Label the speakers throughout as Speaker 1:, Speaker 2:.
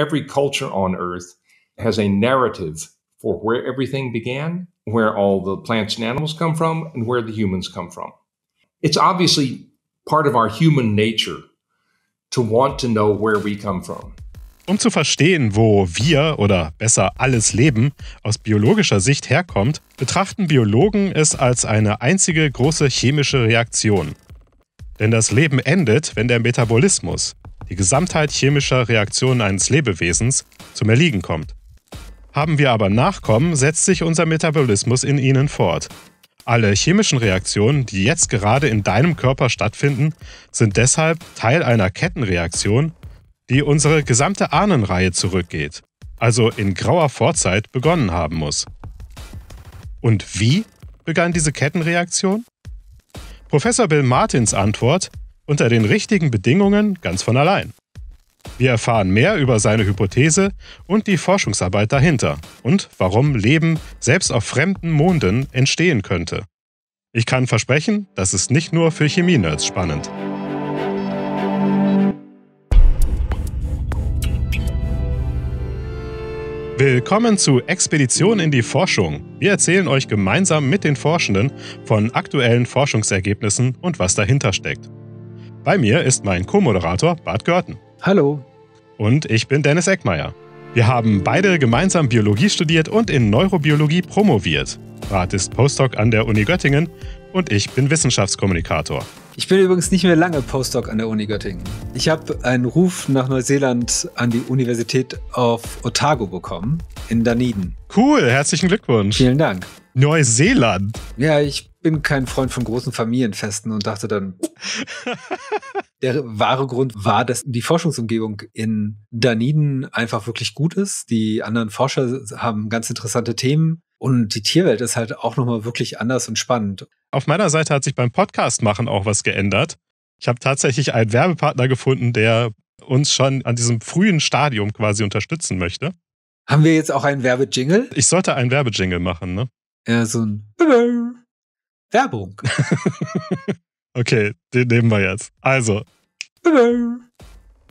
Speaker 1: every culture on Earth has a narrative for where everything began, where all the plants and animals come from, and where the humans come from. It's obviously part of our human nature to want to know where we come from.
Speaker 2: Um zu verstehen, wo wir oder besser alles Leben aus biologischer Sicht herkommt, betrachten Biologen es als eine einzige große chemische Reaktion. Denn das Leben endet, wenn der Metabolismus, die Gesamtheit chemischer Reaktionen eines Lebewesens, zum Erliegen kommt. Haben wir aber Nachkommen, setzt sich unser Metabolismus in ihnen fort. Alle chemischen Reaktionen, die jetzt gerade in deinem Körper stattfinden, sind deshalb Teil einer Kettenreaktion, die unsere gesamte Ahnenreihe zurückgeht, also in grauer Vorzeit begonnen haben muss. Und wie begann diese Kettenreaktion? Professor Bill Martins Antwort, unter den richtigen Bedingungen ganz von allein. Wir erfahren mehr über seine Hypothese und die Forschungsarbeit dahinter und warum Leben selbst auf fremden Monden entstehen könnte. Ich kann versprechen, das ist nicht nur für Chemie-Nerds spannend. Willkommen zu Expedition in die Forschung. Wir erzählen euch gemeinsam mit den Forschenden von aktuellen Forschungsergebnissen und was dahinter steckt. Bei mir ist mein Co-Moderator Bart Görten.
Speaker 3: Hallo.
Speaker 2: Und ich bin Dennis Eckmeier. Wir haben beide gemeinsam Biologie studiert und in Neurobiologie promoviert. Bart ist Postdoc an der Uni Göttingen und ich bin Wissenschaftskommunikator.
Speaker 3: Ich bin übrigens nicht mehr lange Postdoc an der Uni Göttingen. Ich habe einen Ruf nach Neuseeland an die Universität auf Otago bekommen, in Dunedin.
Speaker 2: Cool, herzlichen Glückwunsch.
Speaker 3: Vielen Dank.
Speaker 2: Neuseeland?
Speaker 3: Ja, ich bin kein Freund von großen Familienfesten und dachte dann, der wahre Grund war, dass die Forschungsumgebung in Dunedin einfach wirklich gut ist. Die anderen Forscher haben ganz interessante Themen und die Tierwelt ist halt auch nochmal wirklich anders und spannend.
Speaker 2: Auf meiner Seite hat sich beim Podcast machen auch was geändert. Ich habe tatsächlich einen Werbepartner gefunden, der uns schon an diesem frühen Stadium quasi unterstützen möchte.
Speaker 3: Haben wir jetzt auch einen Werbejingle?
Speaker 2: Ich sollte einen Werbejingle machen, ne?
Speaker 3: Ja, so ein Werbung.
Speaker 2: okay, den nehmen wir jetzt. Also.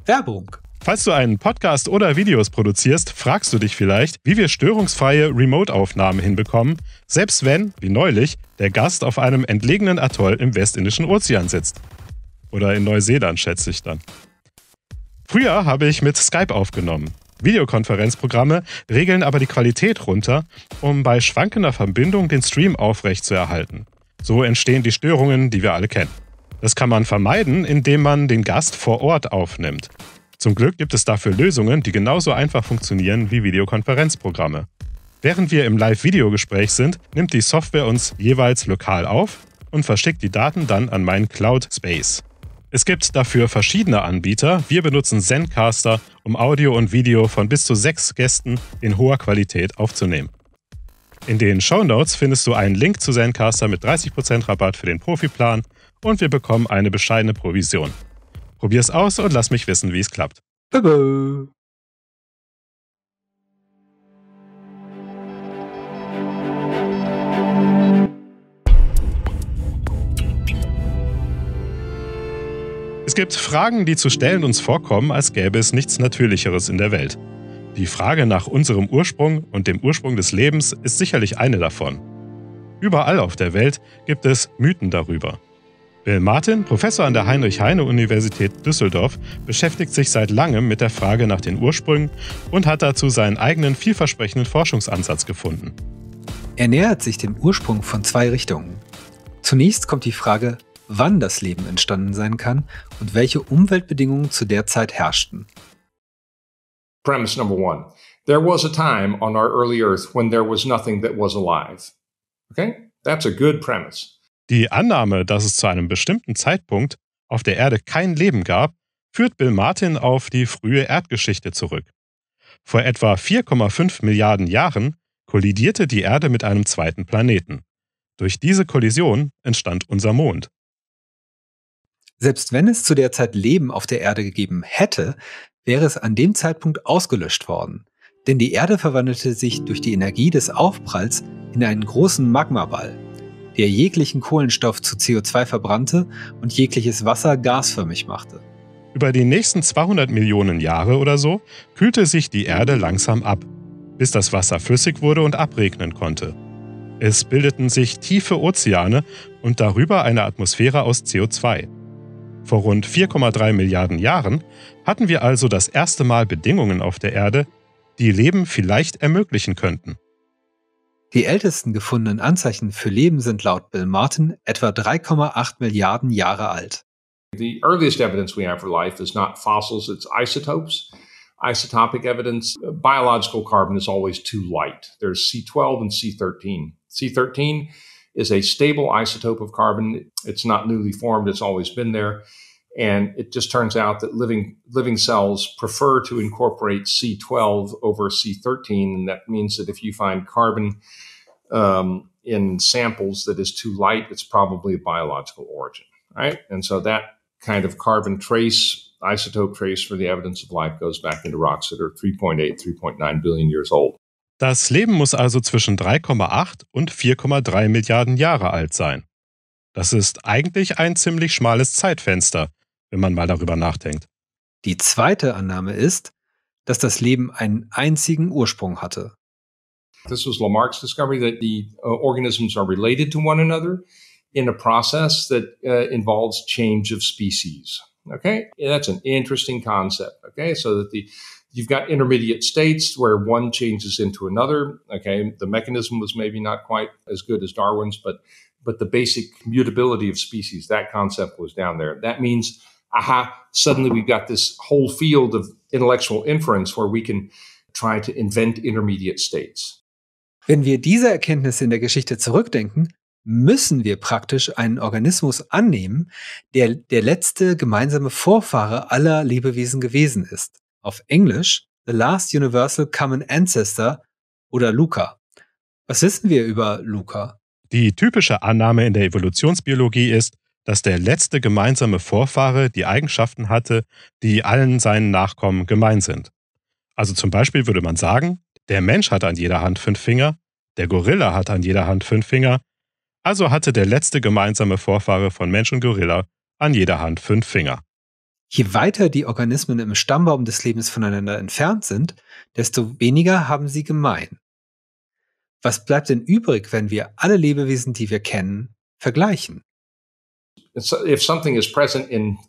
Speaker 3: Werbung.
Speaker 2: Falls du einen Podcast oder Videos produzierst, fragst du dich vielleicht, wie wir störungsfreie Remote-Aufnahmen hinbekommen, selbst wenn, wie neulich, der Gast auf einem entlegenen Atoll im Westindischen Ozean sitzt. Oder in Neuseeland, schätze ich dann. Früher habe ich mit Skype aufgenommen. Videokonferenzprogramme regeln aber die Qualität runter, um bei schwankender Verbindung den Stream aufrecht zu erhalten. So entstehen die Störungen, die wir alle kennen. Das kann man vermeiden, indem man den Gast vor Ort aufnimmt. Zum Glück gibt es dafür Lösungen, die genauso einfach funktionieren wie Videokonferenzprogramme. Während wir im Live-Videogespräch sind, nimmt die Software uns jeweils lokal auf und verschickt die Daten dann an meinen Cloud Space. Es gibt dafür verschiedene Anbieter. Wir benutzen Zencaster, um Audio und Video von bis zu sechs Gästen in hoher Qualität aufzunehmen. In den Show Notes findest du einen Link zu Zencaster mit 30% Rabatt für den Profiplan und wir bekommen eine bescheidene Provision. Probier's aus und lass mich wissen, wie es klappt.
Speaker 3: Bye
Speaker 2: Es gibt Fragen, die zu stellen uns vorkommen, als gäbe es nichts Natürlicheres in der Welt. Die Frage nach unserem Ursprung und dem Ursprung des Lebens ist sicherlich eine davon. Überall auf der Welt gibt es Mythen darüber. Bill Martin, Professor an der Heinrich-Heine-Universität Düsseldorf, beschäftigt sich seit langem mit der Frage nach den Ursprüngen und hat dazu seinen eigenen vielversprechenden Forschungsansatz gefunden.
Speaker 3: Er nähert sich dem Ursprung von zwei Richtungen. Zunächst kommt die Frage, wann das Leben entstanden sein kann und welche Umweltbedingungen zu der Zeit herrschten.
Speaker 1: Premise number one. There was a time on our early Earth when there was nothing that was alive. Okay? That's a good premise.
Speaker 2: Die Annahme, dass es zu einem bestimmten Zeitpunkt auf der Erde kein Leben gab, führt Bill Martin auf die frühe Erdgeschichte zurück. Vor etwa 4,5 Milliarden Jahren kollidierte die Erde mit einem zweiten Planeten. Durch diese Kollision entstand unser Mond.
Speaker 3: Selbst wenn es zu der Zeit Leben auf der Erde gegeben hätte, wäre es an dem Zeitpunkt ausgelöscht worden. Denn die Erde verwandelte sich durch die Energie des Aufpralls in einen großen Magmaball der jeglichen Kohlenstoff zu CO2 verbrannte und jegliches Wasser gasförmig machte.
Speaker 2: Über die nächsten 200 Millionen Jahre oder so kühlte sich die Erde langsam ab, bis das Wasser flüssig wurde und abregnen konnte. Es bildeten sich tiefe Ozeane und darüber eine Atmosphäre aus CO2. Vor rund 4,3 Milliarden Jahren hatten wir also das erste Mal Bedingungen auf der Erde, die Leben vielleicht ermöglichen könnten.
Speaker 3: Die ältesten gefundenen Anzeichen für Leben sind laut Bill Martin etwa 3,8 Milliarden Jahre alt.
Speaker 1: The earliest evidence we have for life is not fossils, it's isotopes. Isotopic evidence, biological carbon is always too light. There's C12 and C13. C13 is a stable isotope of carbon. It's not newly formed, it's always been there. And it just turns out that living, living cells prefer to incorporate C12 over C13. And that means that if you find carbon um, in samples that is too light, it's probably a biological origin, right? And so that kind of carbon trace, isotope trace for the evidence of life goes back into rocks that are 3.8, 3.9 billion years old.
Speaker 2: Das Leben muss also zwischen 3,8 und 4,3 Milliarden Jahre alt sein. Das ist eigentlich ein ziemlich schmales Zeitfenster, wenn man mal darüber nachdenkt.
Speaker 3: Die zweite Annahme ist, dass das Leben einen einzigen Ursprung hatte.
Speaker 1: This was Lamarck's discovery that the uh, organisms are related to one another in a process that uh, involves change of species. Okay, that's an interesting concept. Okay, so that the you've got intermediate states where one changes into another. Okay, the mechanism was maybe not quite as good as Darwin's, but but the basic mutability of species, that concept was down there. That means, aha, suddenly we've got this whole field of intellectual inference where we can try to invent intermediate states.
Speaker 3: Wenn wir diese Erkenntnisse in der Geschichte zurückdenken, müssen wir praktisch einen Organismus annehmen, der der letzte gemeinsame Vorfahre aller Lebewesen gewesen ist. Auf Englisch The Last Universal Common Ancestor oder Luca. Was wissen wir über Luca?
Speaker 2: Die typische Annahme in der Evolutionsbiologie ist, dass der letzte gemeinsame Vorfahre die Eigenschaften hatte, die allen seinen Nachkommen gemein sind. Also zum Beispiel würde man sagen, der Mensch hat an jeder Hand fünf Finger, der Gorilla hat an jeder Hand fünf Finger, also hatte der letzte gemeinsame Vorfahre von Mensch und Gorilla an jeder Hand fünf Finger.
Speaker 3: Je weiter die Organismen im Stammbaum des Lebens voneinander entfernt sind, desto weniger haben sie gemein. Was bleibt denn übrig, wenn wir alle Lebewesen, die wir kennen, vergleichen?
Speaker 1: If something is present in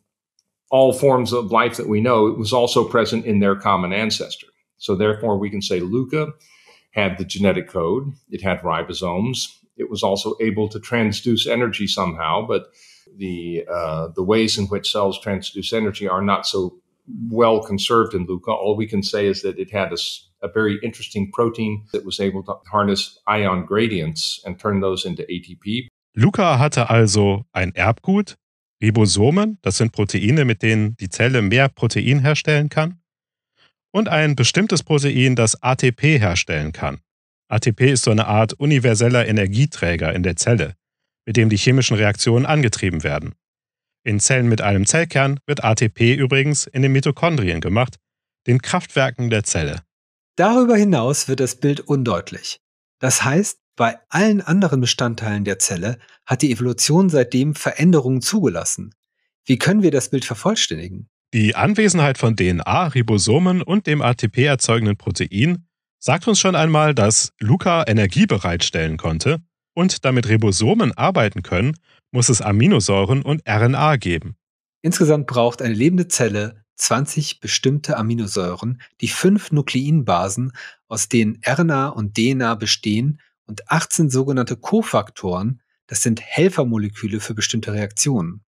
Speaker 1: all forms of life that we know, it was also present in their common ancestor. So therefore we can say Luca had the genetic code, it had ribosomes, it was also able to transduce energy somehow, but the uh, the ways in which cells transduce energy are not so well conserved in Luca. All we can say is that it had a, a, very interesting protein that was able to harness ion gradients and turn those into ATP.
Speaker 2: Luca hatte also ein Erbgut, Ribosomen, das sind Proteine, mit denen die Zelle mehr Protein herstellen kann, und ein bestimmtes Protein, das ATP herstellen kann. ATP ist so eine Art universeller Energieträger in der Zelle mit dem die chemischen Reaktionen angetrieben werden. In Zellen mit einem Zellkern wird ATP übrigens in den Mitochondrien gemacht, den Kraftwerken der Zelle.
Speaker 3: Darüber hinaus wird das Bild undeutlich. Das heißt, bei allen anderen Bestandteilen der Zelle hat die Evolution seitdem Veränderungen zugelassen. Wie können wir das Bild vervollständigen?
Speaker 2: Die Anwesenheit von DNA, Ribosomen und dem ATP erzeugenden Protein sagt uns schon einmal, dass Luca Energie bereitstellen konnte und damit Ribosomen arbeiten können, muss es Aminosäuren und RNA geben.
Speaker 3: Insgesamt braucht eine lebende Zelle 20 bestimmte Aminosäuren, die fünf Nukleinbasen, aus denen RNA und DNA bestehen, und 18 sogenannte Kofaktoren, das sind Helfermoleküle für bestimmte Reaktionen.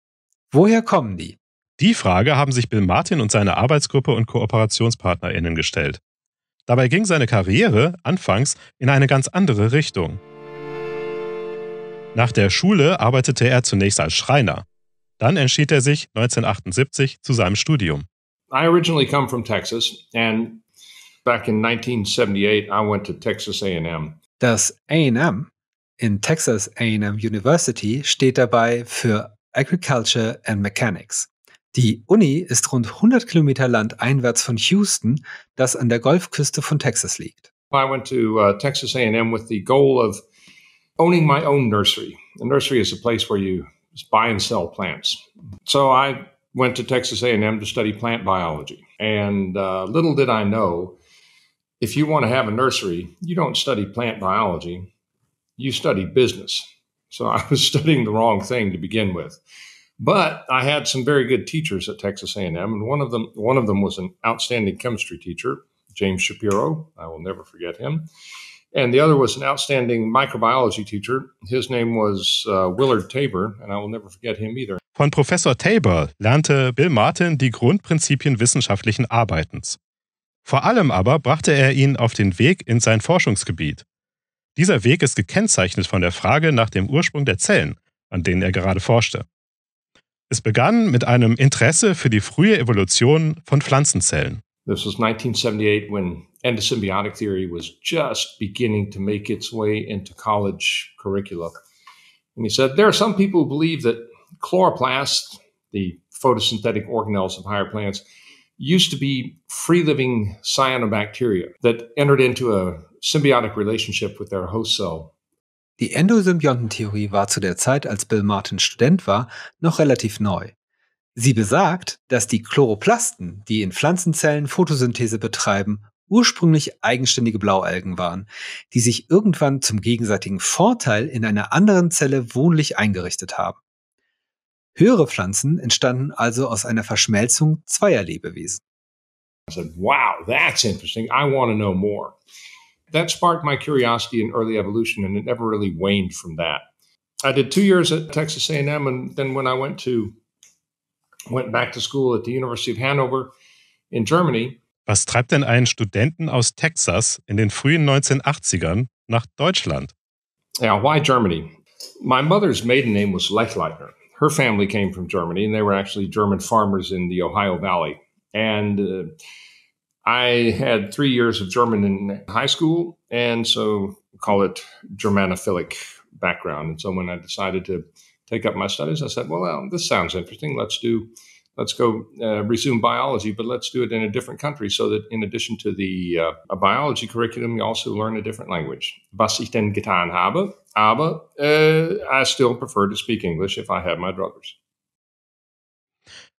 Speaker 3: Woher kommen die?
Speaker 2: Die Frage haben sich Bill Martin und seine Arbeitsgruppe und KooperationspartnerInnen gestellt. Dabei ging seine Karriere anfangs in eine ganz andere Richtung. Nach der Schule arbeitete er zunächst als Schreiner. Dann entschied er sich 1978 zu seinem Studium.
Speaker 1: I originally come from Texas and back in 1978 I went to Texas A&M.
Speaker 3: Das A&M in Texas A&M University steht dabei für Agriculture and Mechanics. Die Uni ist rund 100 Kilometer landeinwärts von Houston, das an der Golfküste von Texas liegt.
Speaker 1: I went to uh, Texas A&M with the goal of owning my own nursery. A nursery is a place where you buy and sell plants. So I went to Texas A&M to study plant biology. And uh, little did I know, if you want to have a nursery, you don't study plant biology, you study business. So I was studying the wrong thing to begin with. But I had some very good teachers at Texas A&M, and one of them one of them was an outstanding chemistry teacher, James Shapiro. I will never forget him. And the other was an outstanding microbiology teacher. His name was uh, Willard Tabor, and I will never forget him either.
Speaker 2: Von Professor Tabor lernte Bill Martin die Grundprinzipien wissenschaftlichen Arbeitens. Vor allem aber brachte er ihn auf den Weg in sein Forschungsgebiet. Dieser Weg ist gekennzeichnet von der Frage nach dem Ursprung der Zellen, an denen er gerade forschte. Es begann mit einem Interesse für die frühe Evolution von Pflanzenzellen.
Speaker 1: This was 1978 when endosymbiotic theory was just beginning to make its way into college curricula. And he said there are some people who believe that chloroplasts, the photosynthetic organelles of higher plants, used to be free living cyanobacteria that entered into a symbiotic relationship with their host cell.
Speaker 3: Die Endosymbiontentheorie war zu der Zeit, als Bill Martin Student war, noch relativ neu. Sie besagt, dass die Chloroplasten, die in Pflanzenzellen Photosynthese betreiben, ursprünglich eigenständige Blaualgen waren, die sich irgendwann zum gegenseitigen Vorteil in einer anderen Zelle wohnlich eingerichtet haben. Höhere Pflanzen entstanden also aus einer Verschmelzung zweier Lebewesen.
Speaker 1: I said, wow, that's interesting. I want to know more. That sparked my curiosity in early evolution, and it never really waned from that. I did two years at Texas A&M, and then when I went to went back to school at the University of Hanover in Germany.
Speaker 2: Was treibt denn einen Studenten aus Texas in den frühen 1980ern nach Deutschland?
Speaker 1: Yeah, why Germany? My mother's maiden name was Lechleitner. Her family came from Germany, and they were actually German farmers in the Ohio Valley. And uh, I had three years of German in high school, and so call it Germanophilic background. And so when I decided to take up my studies. I said, well, well this sounds interesting. Let's do, let's go uh, resume biology, but let's do it in a different country so that in addition to the uh, biology curriculum, you also learn a different language. Was ich denn getan habe, aber uh, I still prefer to speak English if I have my druthers.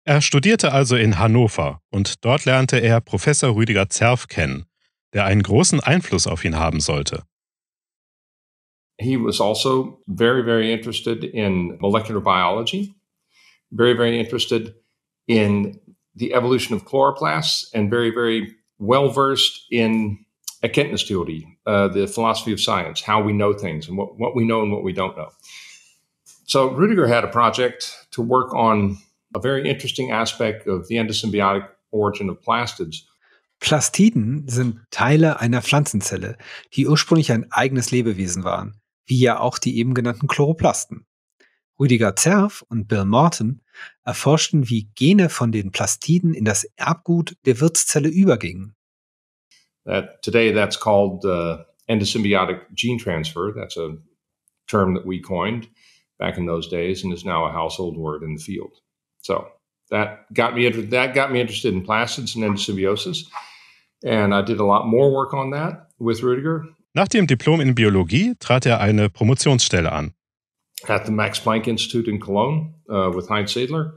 Speaker 2: Er studierte also in Hannover und dort lernte er Professor Rüdiger Zerf kennen, der einen großen Einfluss auf ihn haben sollte.
Speaker 1: He was also very, very interested in molecular biology, very, very interested in the evolution of chloroplasts, and very, very well versed in erkenntnistheory, uh, the philosophy of science, how we know things and what, what we know and what we don't know. So Rudiger had a project to work on a very interesting aspect of the endosymbiotic origin of plastids.
Speaker 3: Plastiden sind Teile einer Pflanzenzelle, die ursprünglich ein eigenes Lebewesen waren. wie ja auch die eben genannten Chloroplasten. Rüdiger Zerf und Bill Morton erforschten, wie Gene von den Plastiden in das Erbgut der Wirtszelle übergingen.
Speaker 1: That today that's called uh, endosymbiotic gene transfer. That's a term that we coined back in those days and is now a household word in the field. So that got me that got me interested in plastids and endosymbiosis, and I did a lot more work on that with Rudiger.
Speaker 2: Nach dem Diplom in Biologie trat er eine Promotionsstelle an.
Speaker 1: At the Max Planck Institute in Cologne uh, with Heinz Sedler.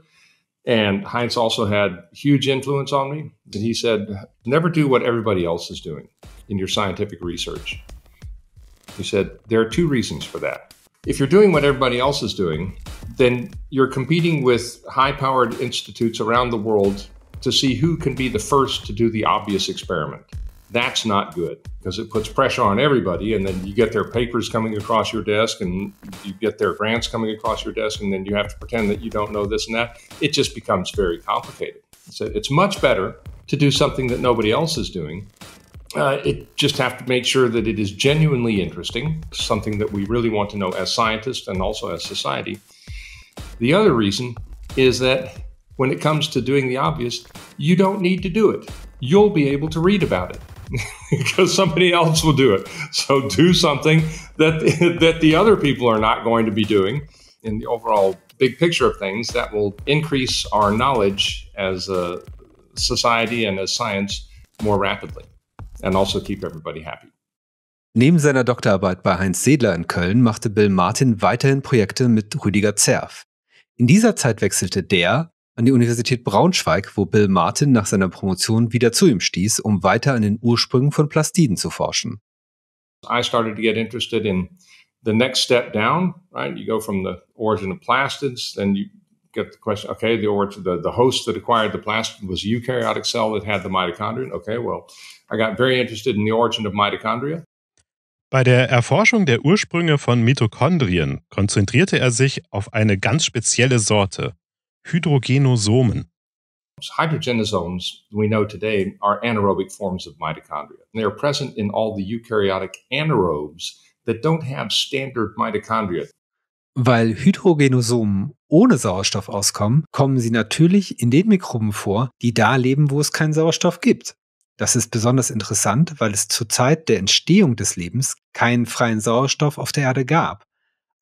Speaker 1: And Heinz also had huge influence on me. And he said, never do what everybody else is doing in your scientific research. He said, there are two reasons for that. If you're doing what everybody else is doing, then you're competing with high powered institutes around the world to see who can be the first to do the obvious experiment. That's not good because it puts pressure on everybody. And then you get their papers coming across your desk and you get their grants coming across your desk, and then you have to pretend that you don't know this and that. It just becomes very complicated. So it's much better to do something that nobody else is doing. Uh, it just have to make sure that it is genuinely interesting, something that we really want to know as scientists and also as society. The other reason is that when it comes to doing the obvious, you don't need to do it. You'll be able to read about it. because somebody else will do it. So do something that that the other people are not going to be doing in the overall big picture of things that will increase our knowledge as a society and as science more rapidly and also keep everybody happy.
Speaker 3: Neben seiner Doktorarbeit bei Heinz Sedler in Köln machte Bill Martin weiterhin Projekte mit Rüdiger Zerf. In dieser Zeit wechselte der, an die Universität Braunschweig, wo Bill Martin nach seiner Promotion wieder zu ihm stieß, um weiter an den Ursprüngen von Plastiden zu forschen.
Speaker 1: I started to get interested in the next step down, right? You go from the origin of plastids, then you get the question, okay, the origin, the, the host that acquired the plastid was a eukaryotic cell that had the mitochondrion. Okay, well, I got very interested in the origin of mitochondria.
Speaker 2: Bei der Erforschung der Ursprünge von Mitochondrien konzentrierte er sich auf eine ganz spezielle Sorte, Hydrogenosomen.
Speaker 1: Hydrogenosomes, we know today, are anaerobic forms of mitochondria. They are present in all the eukaryotic anaerobes that don't have standard mitochondria.
Speaker 3: Weil Hydrogenosomen ohne Sauerstoff auskommen, kommen sie natürlich in den Mikroben vor, die da leben, wo es keinen Sauerstoff gibt. Das ist besonders interessant, weil es zur Zeit der Entstehung des Lebens keinen freien Sauerstoff auf der Erde gab.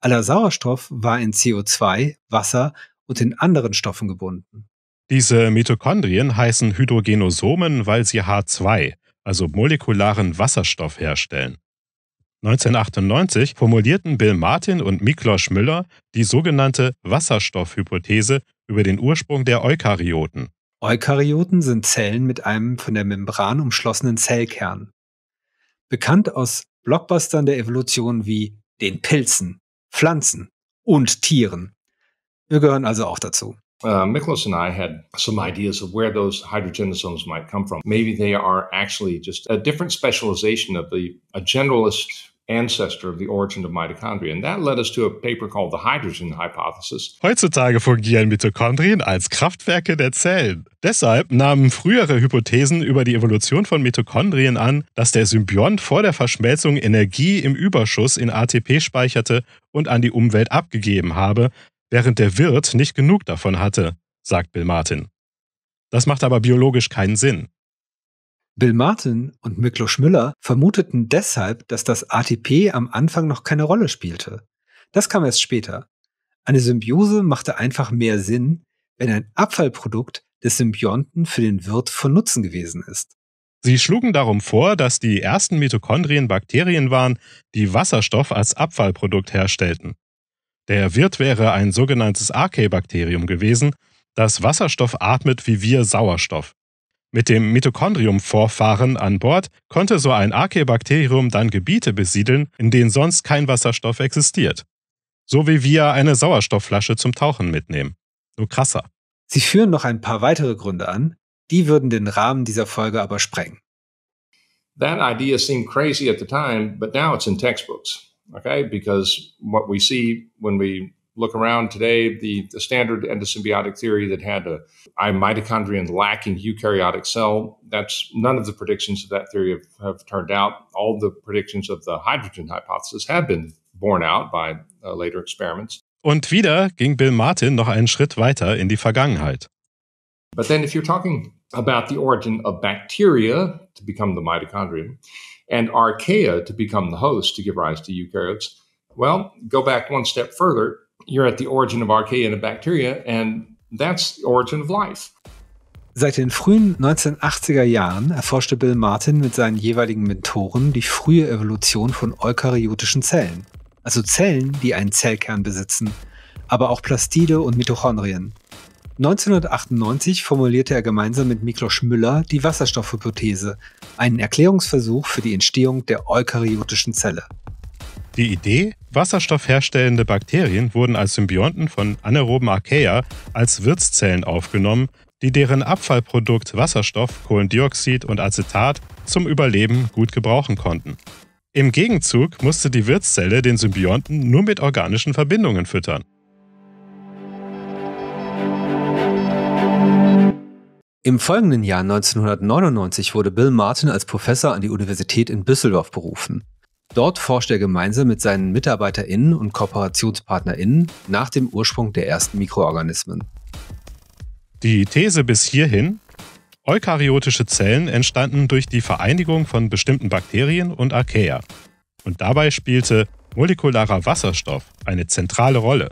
Speaker 3: Aller Sauerstoff war in CO2, Wasser und in anderen Stoffen gebunden.
Speaker 2: Diese Mitochondrien heißen Hydrogenosomen, weil sie H2, also molekularen Wasserstoff, herstellen. 1998 formulierten Bill Martin und Miklos Müller die sogenannte Wasserstoffhypothese über den Ursprung der Eukaryoten.
Speaker 3: Eukaryoten sind Zellen mit einem von der Membran umschlossenen Zellkern. Bekannt aus Blockbustern der Evolution wie den Pilzen, Pflanzen und Tieren. Wir gehören also auch dazu.
Speaker 1: Uh, Miklos and I had some ideas of where those hydrogenosomes might come from. Maybe they are actually just a different specialization of the a generalist ancestor of the origin of mitochondria. And that led us to a paper called the hydrogen hypothesis.
Speaker 2: Heutzutage fungieren Mitochondrien als Kraftwerke der Zellen. Deshalb nahmen frühere Hypothesen über die Evolution von Mitochondrien an, dass der Symbiont vor der Verschmelzung Energie im Überschuss in ATP speicherte und an die Umwelt abgegeben habe, während der Wirt nicht genug davon hatte, sagt Bill Martin. Das macht aber biologisch keinen Sinn.
Speaker 3: Bill Martin und Miklos Müller vermuteten deshalb, dass das ATP am Anfang noch keine Rolle spielte. Das kam erst später. Eine Symbiose machte einfach mehr Sinn, wenn ein Abfallprodukt des Symbionten für den Wirt von Nutzen gewesen ist.
Speaker 2: Sie schlugen darum vor, dass die ersten Mitochondrien Bakterien waren, die Wasserstoff als Abfallprodukt herstellten. Der Wirt wäre ein sogenanntes Archaebakterium gewesen, das Wasserstoff atmet wie wir Sauerstoff. Mit dem Mitochondrium-Vorfahren an Bord konnte so ein Archaebakterium dann Gebiete besiedeln, in denen sonst kein Wasserstoff existiert. So wie wir eine Sauerstoffflasche zum Tauchen mitnehmen. Nur krasser.
Speaker 3: Sie führen noch ein paar weitere Gründe an, die würden den Rahmen dieser Folge aber sprengen.
Speaker 1: That idea seemed crazy at the time, but now it's in textbooks. Okay, because what we see when we look around today, the, the standard endosymbiotic theory that had a, a mitochondrion lacking eukaryotic cell, that's none of the predictions of that theory have, have, turned out. All the predictions of the hydrogen hypothesis have been borne out by uh, later experiments.
Speaker 2: Und wieder ging Bill Martin noch einen Schritt weiter in die Vergangenheit.
Speaker 1: But then if you're talking about the origin of bacteria to become the mitochondrion and archaea to become the host to give rise to eukaryotes, well, go back one step further you're at the origin of archaea and bacteria, and that's the origin of life.
Speaker 3: Seit den frühen 1980er Jahren erforschte Bill Martin mit seinen jeweiligen Mentoren die frühe Evolution von eukaryotischen Zellen, also Zellen, die einen Zellkern besitzen, aber auch Plastide und Mitochondrien. 1998 formulierte er gemeinsam mit Miklos Müller die Wasserstoffhypothese, einen Erklärungsversuch für die Entstehung der eukaryotischen Zelle.
Speaker 2: Die Idee, wasserstoffherstellende Bakterien wurden als Symbionten von anaeroben Archaea als Wirtszellen aufgenommen, die deren Abfallprodukt Wasserstoff, Kohlendioxid und Acetat zum Überleben gut gebrauchen konnten. Im Gegenzug musste die Wirtszelle den Symbionten nur mit organischen Verbindungen füttern.
Speaker 3: Im folgenden Jahr 1999 wurde Bill Martin als Professor an die Universität in Düsseldorf berufen. Dort forscht er gemeinsam mit seinen MitarbeiterInnen und KooperationspartnerInnen nach dem Ursprung der ersten Mikroorganismen.
Speaker 2: Die These bis hierhin, eukaryotische Zellen entstanden durch die Vereinigung von bestimmten Bakterien und Archaea. Und dabei spielte molekularer Wasserstoff eine zentrale Rolle.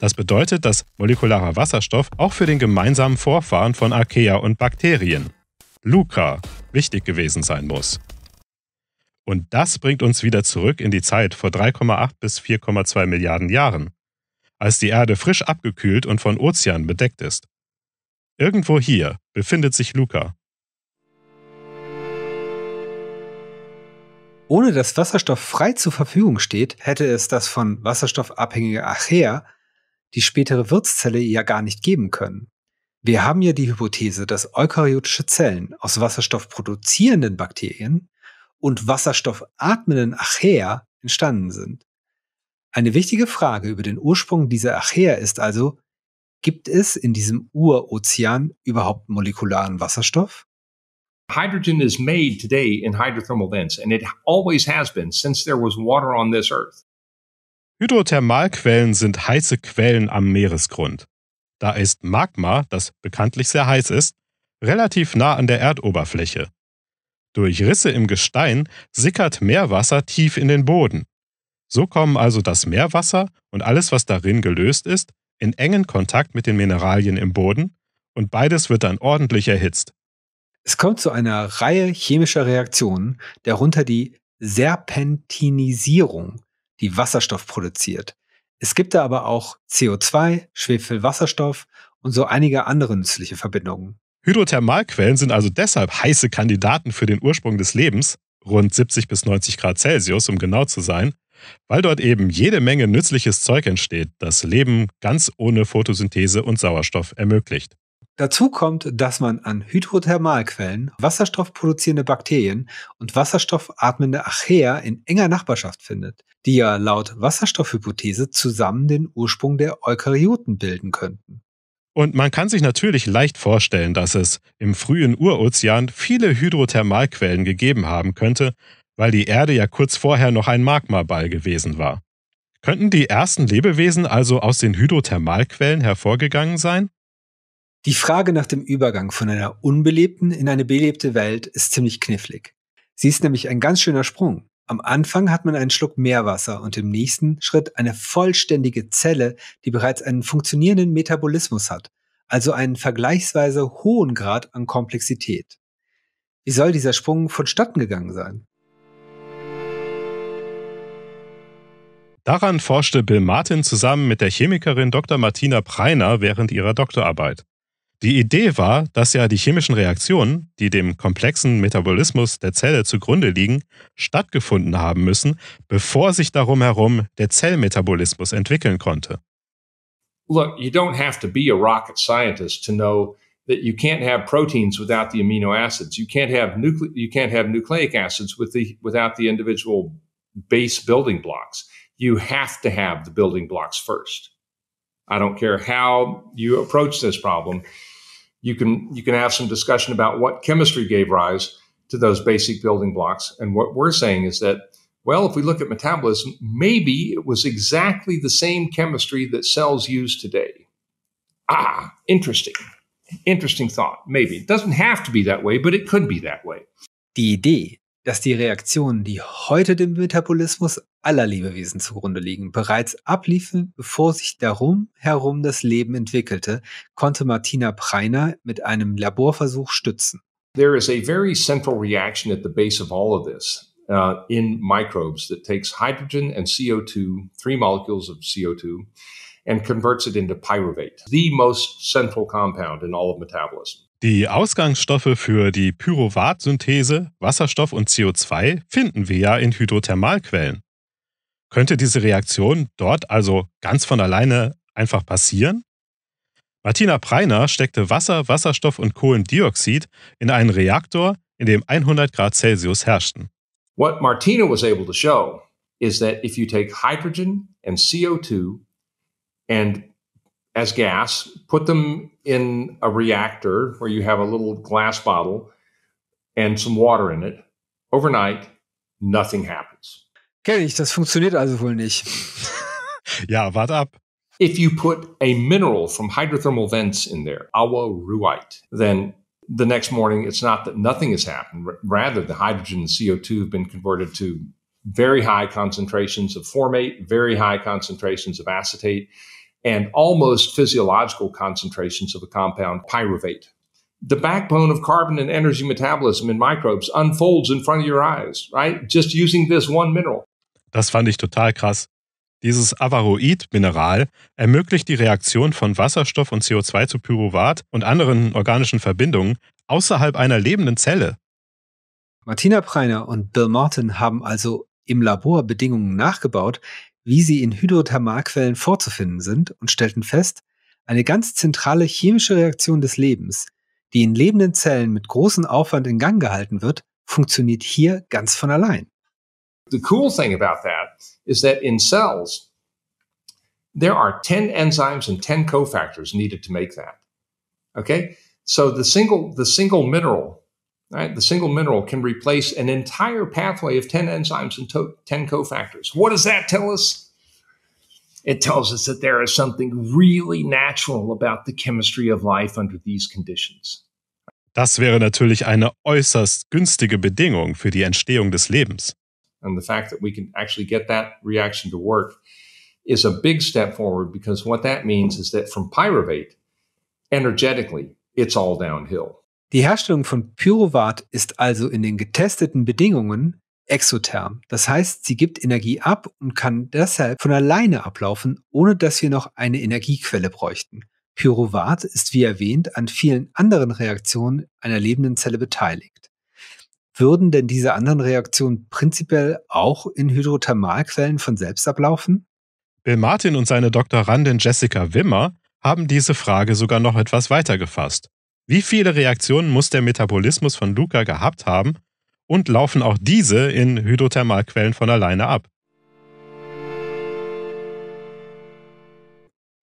Speaker 2: Das bedeutet, dass molekularer Wasserstoff auch für den gemeinsamen Vorfahren von Archaea und Bakterien, Luca, wichtig gewesen sein muss. Und das bringt uns wieder zurück in die Zeit vor 3,8 bis 4,2 Milliarden Jahren. als die Erde frisch abgekühlt und von Ozeanen bedeckt ist. Irgendwo hier befindet sich Luca.
Speaker 3: Ohne dass Wasserstoff frei zur Verfügung steht, hätte es das von Wasserstoff abhängige Archaea, die spätere Wirtszelle, ja gar nicht geben können. Wir haben ja die Hypothese, dass eukaryotische Zellen aus Wasserstoff produzierenden Bakterien und Wasserstoff atmenden Archaea entstanden sind. Eine wichtige Frage über den Ursprung dieser Archaea ist also, gibt es in diesem Urozean überhaupt molekularen Wasserstoff?
Speaker 1: Hydrogen is made today in hydrothermal vents, and it always has been since there was water on this earth.
Speaker 2: Hydrothermalquellen sind heiße Quellen am Meeresgrund. Da ist Magma, das bekanntlich sehr heiß ist, relativ nah an der Erdoberfläche. Durch Risse im Gestein sickert Meerwasser tief in den Boden. So kommen also das Meerwasser und alles, was darin gelöst ist, in engen Kontakt mit den Mineralien im Boden und beides wird dann ordentlich erhitzt.
Speaker 3: Es kommt zu einer Reihe chemischer Reaktionen, darunter die Serpentinisierung, die Wasserstoff produziert. Es gibt da aber auch CO2, Schwefelwasserstoff und so einige andere nützliche Verbindungen.
Speaker 2: Hydrothermalquellen sind also deshalb heiße Kandidaten für den Ursprung des Lebens, rund 70 bis 90 Grad Celsius, um genau zu sein, weil dort eben jede Menge nützliches Zeug entsteht, das Leben ganz ohne Photosynthese und Sauerstoff ermöglicht.
Speaker 3: Dazu kommt, dass man an Hydrothermalquellen Wasserstoff produzierende Bakterien und wasserstoffatmende Archaea in enger Nachbarschaft findet, die ja laut Wasserstoffhypothese zusammen den Ursprung der Eukaryoten bilden könnten.
Speaker 2: Und man kann sich natürlich leicht vorstellen, dass es im frühen Urozean viele Hydrothermalquellen gegeben haben könnte, weil die Erde ja kurz vorher noch ein Magmaball gewesen war. Könnten die ersten Lebewesen also aus den Hydrothermalquellen hervorgegangen sein?
Speaker 3: Die Frage nach dem Übergang von einer unbelebten in eine belebte Welt ist ziemlich knifflig. Sie ist nämlich ein ganz schöner Sprung. Am Anfang hat man einen Schluck Meerwasser und im nächsten Schritt eine vollständige Zelle, die bereits einen funktionierenden Metabolismus hat, also einen vergleichsweise hohen Grad an Komplexität. Wie soll dieser Sprung vonstatten gegangen sein?
Speaker 2: Daran forschte Bill Martin zusammen mit der Chemikerin Dr. Martina Preiner während ihrer Doktorarbeit. Die Idee war, dass ja die chemischen Reaktionen, die dem komplexen Metabolismus der Zelle zugrunde liegen, stattgefunden haben müssen, bevor sich darum herum der Zellmetabolismus entwickeln konnte.
Speaker 1: Look, you don't have to be a rocket scientist to know that you can't have proteins without the amino acids. You can't have nucle- you can't have nucleic acids with the, without the individual base building blocks. You have to have the building blocks first. I don't care how you approach this problem you can you can have some discussion about what chemistry gave rise to those basic building blocks. And what we're saying is that, well, if we look at metabolism, maybe it was exactly the same chemistry that cells use today. Ah, interesting. Interesting thought. Maybe. It doesn't have to be that way, but it could be that way.
Speaker 3: Idee, dass die Reaktionen, die heute dem Metabolismus aller Lebewesen zugrunde liegen, bereits abliefen, bevor sich darum herum das Leben entwickelte, konnte Martina Preiner mit einem Laborversuch stützen.
Speaker 1: There is a very central reaction at the base of all of this uh, in microbes that takes hydrogen and CO2, three molecules of CO2, and converts it into pyruvate, the most central compound in all of metabolism.
Speaker 2: Die Ausgangsstoffe für die Pyruvatsynthese, Wasserstoff und CO2 finden wir ja in Hydrothermalquellen. Könnte diese Reaktion dort also ganz von alleine einfach passieren? Martina Preiner steckte Wasser, Wasserstoff und Kohlendioxid in einen Reaktor, in dem 100 Grad Celsius herrschten.
Speaker 1: What Martina was able to show is that if you take hydrogen and CO2 and as gas, put them in a reactor where you have a little glass bottle and some water in it. Overnight, nothing happens.
Speaker 3: Kenn ich, das funktioniert also wohl nicht.
Speaker 2: ja, wart ab.
Speaker 1: If you put a mineral from hydrothermal vents in there, awaruite, then the next morning it's not that nothing has happened. Rather, the hydrogen and CO2 have been converted to very high concentrations of formate, very high concentrations of acetate, and almost physiological concentrations of a compound, pyruvate. The backbone of carbon and energy metabolism in microbes unfolds in front of your eyes, right? Just using this one mineral.
Speaker 2: Das fand ich total krass. Dieses Avaroid-Mineral ermöglicht die Reaktion von Wasserstoff und CO2 zu Pyruvat und anderen organischen Verbindungen außerhalb einer lebenden Zelle.
Speaker 3: Martina Preiner und Bill Martin haben also im Labor Bedingungen nachgebaut, wie sie in Hydrothermalquellen vorzufinden sind und stellten fest, eine ganz zentrale chemische Reaktion des Lebens, die in lebenden Zellen mit großem Aufwand in Gang gehalten wird, funktioniert hier ganz von allein.
Speaker 1: The cool thing about that is that in cells, there are 10 enzymes and 10 cofactors needed to make that. Okay? So the single, the single mineral, right? The single mineral can replace an entire pathway of 10 enzymes and 10 cofactors. What does that tell us? It tells us that there is something really natural about the chemistry of life under these conditions.
Speaker 2: Das wäre natürlich eine äußerst günstige Bedingung für die Entstehung des Lebens.
Speaker 1: And the fact that we can actually get that reaction to work is a big step forward because what that means is that from pyruvate, energetically, it's all downhill.
Speaker 3: Die Herstellung von Pyruvat ist also in den getesteten Bedingungen exotherm. Das heißt, sie gibt Energie ab und kann deshalb von alleine ablaufen, ohne dass wir noch eine Energiequelle bräuchten. Pyruvat ist wie erwähnt an vielen anderen Reaktionen einer lebenden Zelle beteiligt. Würden denn diese anderen Reaktionen prinzipiell auch in Hydrothermalquellen von selbst ablaufen?
Speaker 2: Bill Martin und seine Doktorandin Jessica Wimmer haben diese Frage sogar noch etwas weiter gefasst. Wie viele Reaktionen muss der Metabolismus von Luca gehabt haben und laufen auch diese in Hydrothermalquellen von alleine ab?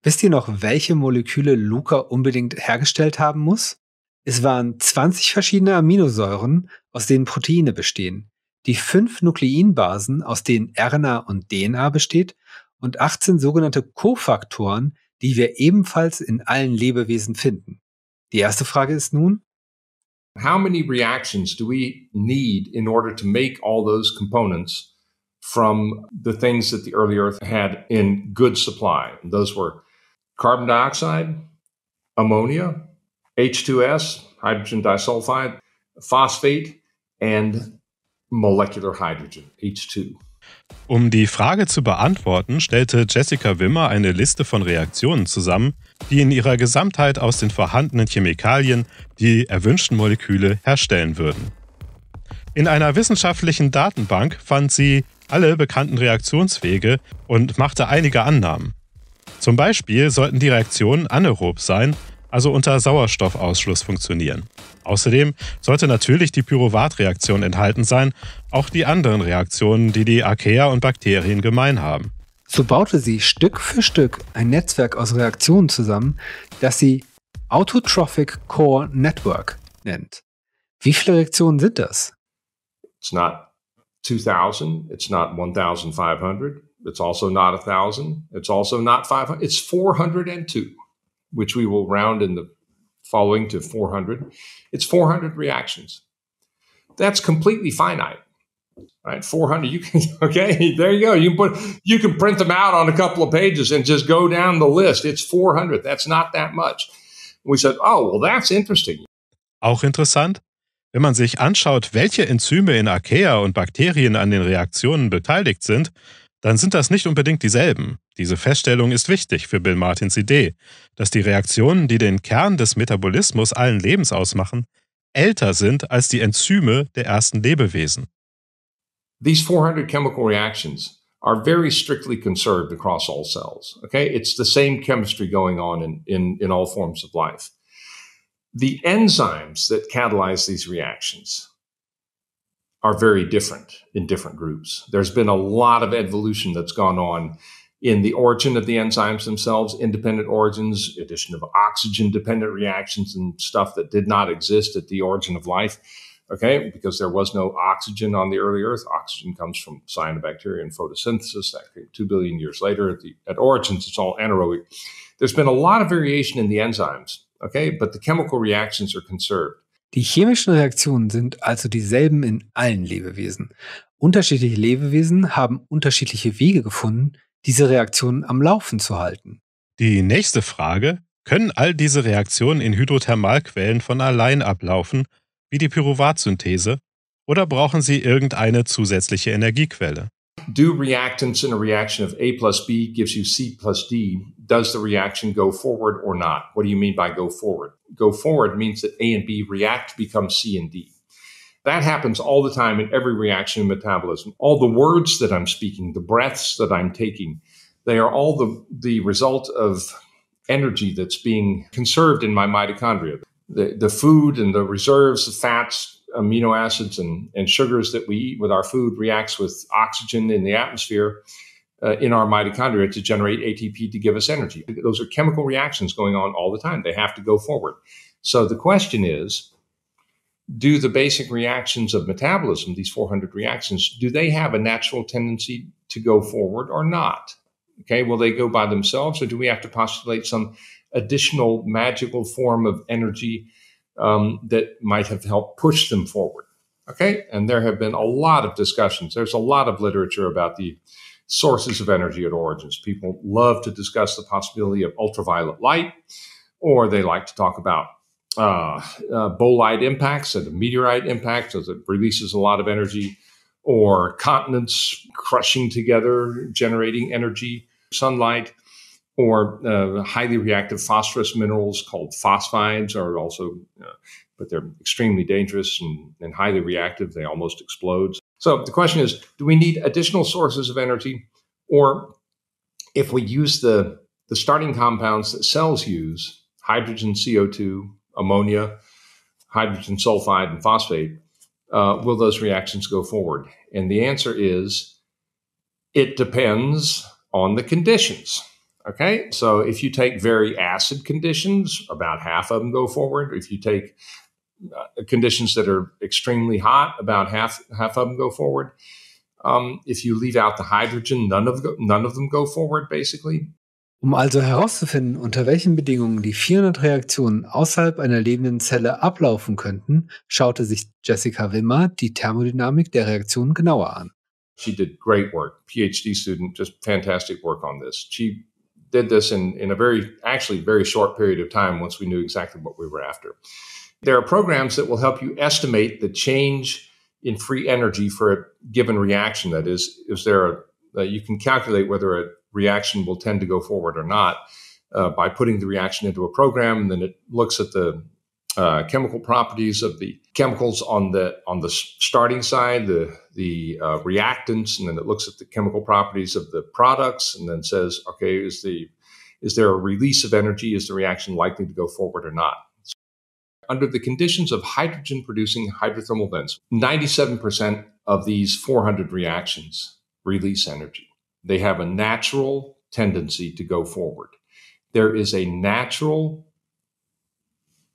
Speaker 3: Wisst ihr noch, welche Moleküle Luca unbedingt hergestellt haben muss? Es waren 20 verschiedene Aminosäuren, aus denen Proteine bestehen, die fünf Nukleinbasen, aus denen RNA und DNA besteht, und 18 sogenannte Kofaktoren, die wir ebenfalls in allen Lebewesen finden. Die erste Frage ist nun,
Speaker 1: How many reactions do we need in order to make all those components from the things that the early Earth had in good supply? And those were carbon dioxide, ammonia, H2S, hydrogen disulfide, phosphate, and molecular hydrogen, H2.
Speaker 2: Um die Frage zu beantworten, stellte Jessica Wimmer eine Liste von Reaktionen zusammen, die in ihrer Gesamtheit aus den vorhandenen Chemikalien die erwünschten Moleküle herstellen würden. In einer wissenschaftlichen Datenbank fand sie alle bekannten Reaktionswege und machte einige Annahmen. Zum Beispiel sollten die Reaktionen anaerob sein, also unter Sauerstoffausschluss funktionieren. Außerdem sollte natürlich die Pyruvatreaktion enthalten sein, auch die anderen Reaktionen, die die Archaea und Bakterien gemein haben.
Speaker 3: So baute sie Stück für Stück ein Netzwerk aus Reaktionen zusammen, das sie Autotrophic Core Network nennt. Wie viele Reaktionen sind das?
Speaker 1: It's not 2000, it's not 1500, it's also not 1000, it's also not 500, it's 402, which we will round in the following to 400. It's 400 reactions. That's completely finite. Right, 400. You can okay. There you go. You can put you can print them out on a couple of pages and just go down the list. It's 400. That's not that much. We said, oh well, that's interesting.
Speaker 2: Auch interessant, wenn man sich anschaut, welche Enzyme in Archaea und Bakterien an den Reaktionen beteiligt sind, dann sind das nicht unbedingt dieselben. Diese Feststellung ist wichtig für Bill Martins Idee, dass die Reaktionen, die den Kern des Metabolismus allen Lebens ausmachen, älter sind als die Enzyme der ersten Lebewesen.
Speaker 1: These 400 chemical reactions are very strictly conserved across all cells. Okay, it's the same chemistry going on in, in, in all forms of life. The enzymes that catalyze these reactions are very different in different groups. There's been a lot of evolution that's gone on in the origin of the enzymes themselves, independent origins, addition of oxygen dependent reactions and stuff that did not exist at the origin of life. Okay, because there was no oxygen on the early Earth. Oxygen comes from cyanobacteria and photosynthesis. That came two billion years later. At, the, at origins, it's all anaerobic. There's been a lot of variation in the enzymes. Okay, but the chemical reactions are conserved.
Speaker 3: Die chemischen Reaktionen sind also dieselben in allen Lebewesen. Unterschiedliche Lebewesen haben unterschiedliche Wege gefunden, diese Reaktionen am Laufen zu halten.
Speaker 2: Die nächste Frage, können all diese Reaktionen in Hydrothermalquellen von allein ablaufen, wie die Pyruvatsynthese, oder brauchen sie irgendeine zusätzliche Energiequelle?
Speaker 1: Do reactants in a reaction of A plus B gives you C plus D. Does the reaction go forward or not? What do you mean by go forward? Go forward means that A and B react, to become C and D. That happens all the time in every reaction in metabolism. All the words that I'm speaking, the breaths that I'm taking, they are all the, the result of energy that's being conserved in my mitochondria. The, food and the reserves of fats, amino acids, and, and sugars that we eat with our food reacts with oxygen in the atmosphere uh, in our mitochondria to generate ATP to give us energy. Those are chemical reactions going on all the time. They have to go forward. So the question is, do the basic reactions of metabolism, these 400 reactions, do they have a natural tendency to go forward or not? Okay, will they go by themselves or do we have to postulate some additional magical form of energy um, that might have helped push them forward? Okay, and there have been a lot of discussions. There's a lot of literature about the sources of energy at origins. People love to discuss the possibility of ultraviolet light, or they like to talk about uh, uh, bolide impacts and a meteorite impacts as it releases a lot of energy, or continents crushing together, generating energy, sunlight, or uh, highly reactive phosphorus minerals called phosphides are also, uh, but they're extremely dangerous and, and highly reactive. They almost explode. So the question is, do we need additional sources of energy, or if we use the the starting compounds that cells use, hydrogen, CO2, ammonia, hydrogen sulfide, and phosphate, uh, will those reactions go forward? And the answer is it depends on the conditions. Okay, so if you take very acid conditions, about half of them go forward. If you take uh, conditions that are extremely hot, about half half of them go forward. Um, if you leave out the hydrogen, none of none of them go forward. Basically,
Speaker 3: Um also herauszufinden, unter welchen Bedingungen die 400 Reaktionen außerhalb einer lebenden Zelle ablaufen könnten, schaute sich Jessica Wimmer die Thermodynamik der Reaktionen genauer an.
Speaker 1: She did great work, PhD student, just fantastic work on this. She did this in, in a very, actually, very short period of time once we knew exactly what we were after. There are programs that will help you estimate the change in free energy for a given reaction. That is, is there a, uh, you can calculate whether a reaction will tend to go forward or not uh, by putting the reaction into a program. And then it looks at the uh, chemical properties of the chemicals on the on the starting side, the the uh, reactants, and then it looks at the chemical properties of the products, and then says, okay, is the is there a release of energy? Is the reaction likely to go forward or not? So under the conditions of hydrogen producing hydrothermal vents, 97% of these 400 reactions release energy. They have a natural tendency to go forward. There is a natural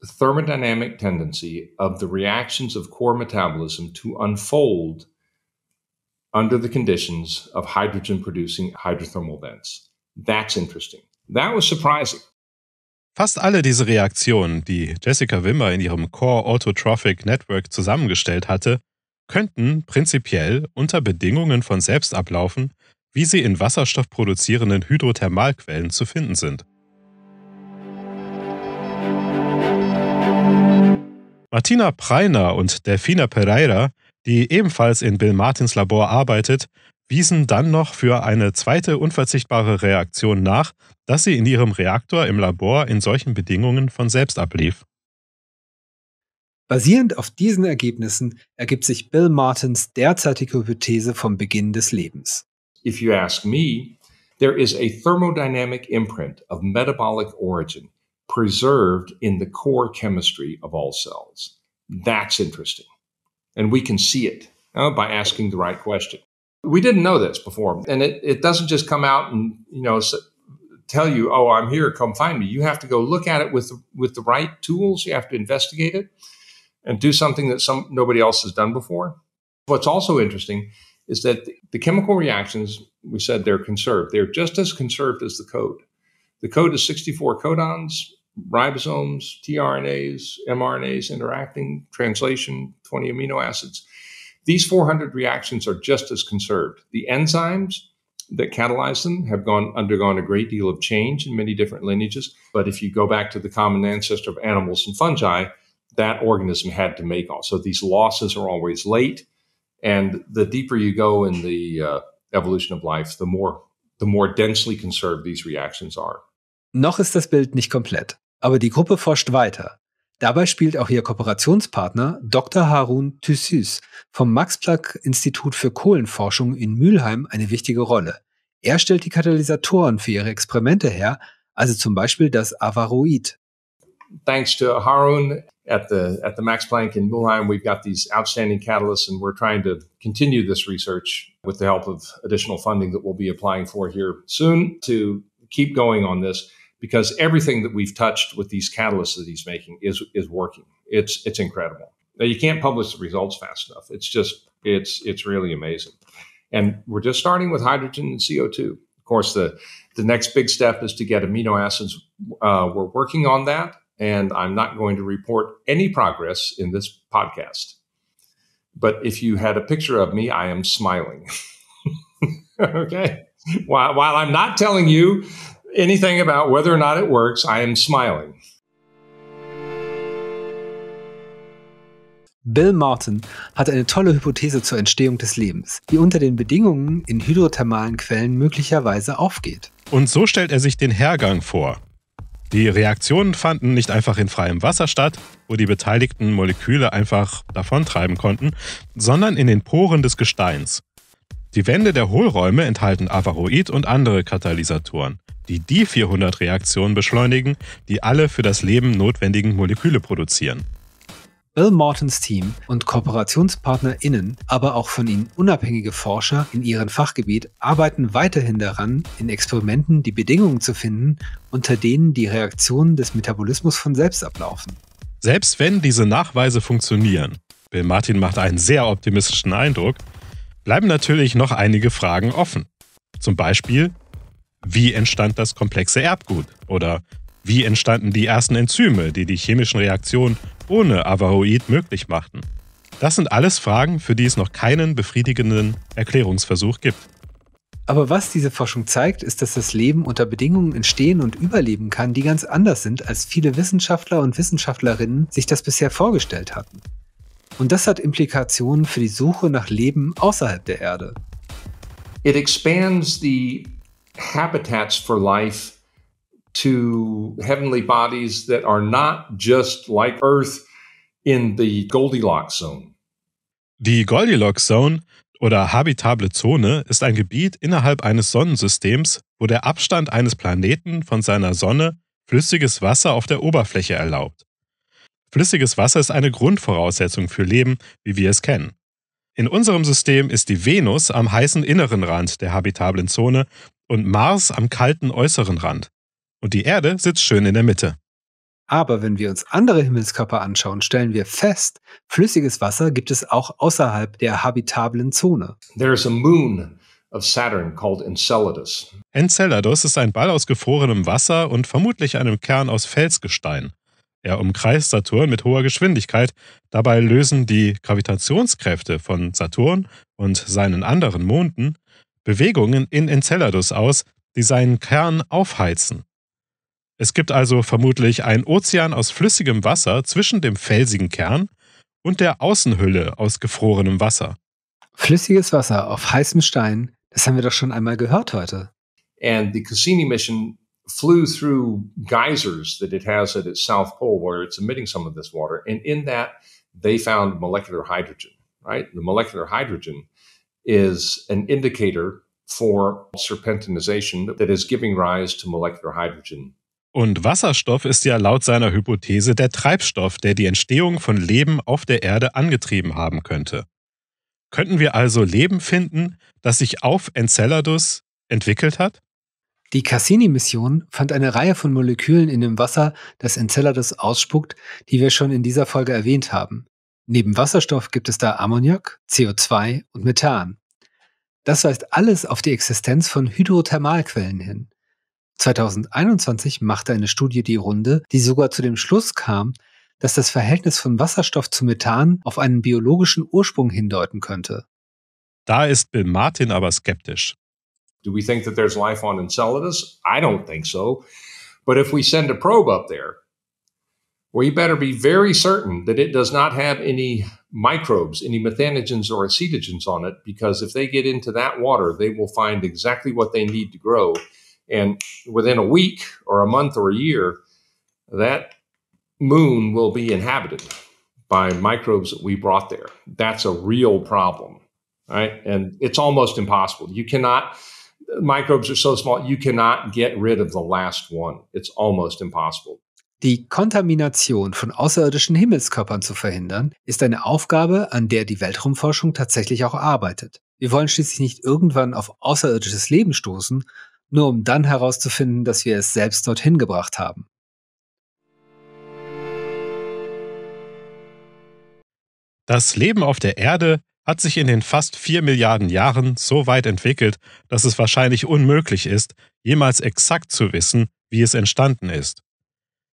Speaker 1: thermodynamic tendency of the reactions of core metabolism to unfold under the conditions of hydrogen producing hydrothermal vents. That's interesting. That was surprising.
Speaker 2: Fast alle diese Reaktionen, die Jessica Wimmer in ihrem Core Autotrophic Network zusammengestellt hatte, könnten prinzipiell unter Bedingungen von selbst ablaufen, wie sie in Wasserstoff produzierenden Hydrothermalquellen zu finden sind. Martina Preiner und Delfina Pereira, die ebenfalls in Bill Martins Labor arbeitet, wiesen dann noch für eine zweite unverzichtbare Reaktion nach, dass sie in ihrem Reaktor im Labor in solchen Bedingungen von selbst ablief.
Speaker 3: Basierend auf diesen Ergebnissen ergibt sich Bill Martins derzeitige Hypothese vom Beginn des Lebens.
Speaker 1: If you ask me, there is a thermodynamic imprint of metabolic origin preserved in the core chemistry of all cells. That's interesting. And we can see it uh, by asking the right question. We didn't know this before. And it, it doesn't just come out and, you know, tell you, oh, I'm here, come find me. You have to go look at it with, with the right tools. You have to investigate it and do something that some nobody else has done before. What's also interesting is that the, the chemical reactions, we said they're conserved. They're just as conserved as the code. The code is 64 codons, ribosomes, tRNAs, mRNAs interacting, translation, 20 amino acids. These 400 reactions are just as conserved. The enzymes that catalyze them have gone undergone a great deal of change in many different lineages. But if you go back to the common ancestor of animals and fungi, that organism had to make all. So these losses are always late. And the deeper you go in the uh, evolution of life, the more, the more densely conserved these reactions are.
Speaker 3: Noch ist das Bild nicht komplett, aber die Gruppe forscht weiter. Dabei spielt auch ihr Kooperationspartner Dr. Harun Tüssüs vom Max-Planck-Institut für Kohlenforschung in Mülheim eine wichtige Rolle. Er stellt die Katalysatoren für ihre Experimente her, also zum Beispiel das Avaroid.
Speaker 1: Thanks to Harun at the at the Max Planck in Mülheim, we've got these outstanding catalysts, and we're trying to continue this research with the help of additional funding that we'll be applying for here soon to keep going on this because everything that we've touched with these catalysts that he's making is is working. It's it's incredible. Now you can't publish the results fast enough. It's just it's it's really amazing. And we're just starting with hydrogen and CO2. Of course, the the next big step is to get amino acids. Uh, we're working on that, and I'm not going to report any progress in this podcast. But if you had a picture of me, I am smiling. okay. While, while I'm not telling you anything about whether or not it works, I am smiling.
Speaker 3: Bill Martin hat eine tolle Hypothese zur Entstehung des Lebens, die unter den Bedingungen in hydrothermalen Quellen möglicherweise aufgeht.
Speaker 2: Und so stellt er sich den Hergang vor. Die Reaktionen fanden nicht einfach in freiem Wasser statt, wo die beteiligten Moleküle einfach davontreiben konnten, sondern in den Poren des Gesteins. Die Wände der Hohlräume enthalten Avaroid und andere Katalysatoren die die 400 Reaktionen beschleunigen, die alle für das Leben notwendigen Moleküle produzieren.
Speaker 3: Bill Mortons Team und KooperationspartnerInnen, aber auch von ihnen unabhängige Forscher in ihrem Fachgebiet arbeiten weiterhin daran, in Experimenten die Bedingungen zu finden, unter denen die Reaktionen des Metabolismus von selbst ablaufen.
Speaker 2: Selbst wenn diese Nachweise funktionieren, Bill Martin macht einen sehr optimistischen Eindruck, bleiben natürlich noch einige Fragen offen. Zum Beispiel, wie entstand das komplexe Erbgut? Oder wie entstanden die ersten Enzyme, die die chemischen Reaktionen ohne Avaroid möglich machten? Das sind alles Fragen, für die es noch keinen befriedigenden Erklärungsversuch gibt.
Speaker 3: Aber was diese Forschung zeigt, ist, dass das Leben unter Bedingungen entstehen und überleben kann, die ganz anders sind, als viele Wissenschaftler und Wissenschaftlerinnen sich das bisher vorgestellt hatten. Und das hat Implikationen für die Suche nach Leben außerhalb der Erde.
Speaker 1: It expands the habitats for life to heavenly bodies that are not just like Earth in the Goldilocks zone.
Speaker 2: Die Goldilocks Zone oder habitable Zone ist ein Gebiet innerhalb eines Sonnensystems, wo der Abstand eines Planeten von seiner Sonne flüssiges Wasser auf der Oberfläche erlaubt. Flüssiges Wasser ist eine Grundvoraussetzung für Leben, wie wir es kennen. In unserem System ist die Venus am heißen inneren Rand der habitablen Zone und Mars am kalten äußeren Rand. Und die Erde sitzt schön in der Mitte.
Speaker 3: Aber wenn wir uns andere Himmelskörper anschauen, stellen wir fest, flüssiges Wasser gibt es auch außerhalb der habitablen Zone.
Speaker 1: There's a moon of Saturn called Enceladus.
Speaker 2: Enceladus ist ein Ball aus gefrorenem Wasser und vermutlich einem Kern aus Felsgestein. Er umkreist Saturn mit hoher Geschwindigkeit. Dabei lösen die Gravitationskräfte von Saturn und seinen anderen Monden Bewegungen in Enceladus aus, die seinen Kern aufheizen. Es gibt also vermutlich einen Ozean aus flüssigem Wasser zwischen dem felsigen Kern und der Außenhülle aus gefrorenem Wasser.
Speaker 3: Flüssiges Wasser auf heißem Stein, das haben wir doch schon einmal gehört heute.
Speaker 1: And the Cassini mission flew through geysers that it has at its south pole where it's emitting some of this water. And in that, they found molecular hydrogen, right? The molecular hydrogen is an indicator for serpentinization that is giving rise to molecular hydrogen.
Speaker 2: Und Wasserstoff ist ja laut seiner Hypothese der Treibstoff, der die Entstehung von Leben auf der Erde angetrieben haben könnte. Könnten wir also Leben finden, das sich auf Enceladus entwickelt hat?
Speaker 3: Die Cassini-Mission fand eine Reihe von Molekülen in dem Wasser, das Enceladus ausspuckt, die wir schon in dieser Folge erwähnt haben. Neben Wasserstoff gibt es da Ammoniak, CO2 und Methan. Das weist alles auf die Existenz von Hydrothermalquellen hin. 2021 machte eine Studie die Runde, die sogar zu dem Schluss kam, dass das Verhältnis von Wasserstoff zu Methan auf einen biologischen Ursprung hindeuten könnte.
Speaker 2: Da ist Bill Martin aber skeptisch.
Speaker 1: Do we think that there's life on Enceladus? I don't think so. But if we send a probe up there, we better be very certain that it does not have any microbes, any methanogens or acetogens on it, because if they get into that water, they will find exactly what they need to grow. And within a week or a month or a year, that moon will be inhabited by microbes that we brought there. That's a real problem, right? And it's almost impossible. You cannot, microbes are so small, you cannot get rid of the last one. It's almost impossible.
Speaker 3: Die Kontamination von außerirdischen Himmelskörpern zu verhindern, ist eine Aufgabe, an der die Weltraumforschung tatsächlich auch arbeitet. Wir wollen schließlich nicht irgendwann auf außerirdisches Leben stoßen, nur um dann herauszufinden, dass wir es selbst dorthin gebracht haben.
Speaker 2: Das Leben auf der Erde hat sich in den fast vier Milliarden Jahren so weit entwickelt, dass es wahrscheinlich unmöglich ist, jemals exakt zu wissen, wie es entstanden ist.